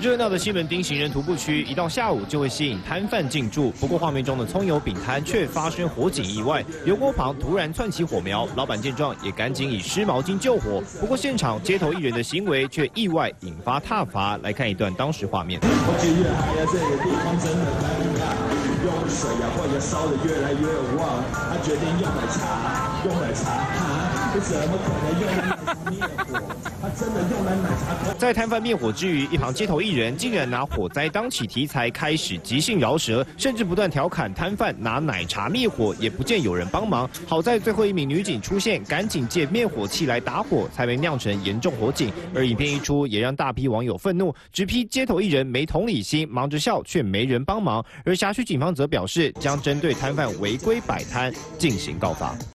热闹的西门町行人徒步区，一到下午就会吸引摊贩进驻。不过画面中的葱油饼摊却发生火警意外，油锅旁突然窜起火苗，老板见状也赶紧以湿毛巾救火。不过现场街头艺人的行为却意外引发挞伐。来看一段当时画面。用水呀，火也烧得越来越旺。他决定用奶茶，用奶茶，哈，怎么可能用灭火？在摊贩灭火之余，一旁街头艺人竟然拿火灾当起题材，开始即兴饶舌，甚至不断调侃摊贩拿奶茶灭火，也不见有人帮忙。好在最后一名女警出现，赶紧借灭火器来打火，才没酿成严重火警。而影片一出，也让大批网友愤怒，直批街头艺人没同理心，忙着笑却没人帮忙。而辖区警方。则表示将针对摊贩违规摆摊进行告发。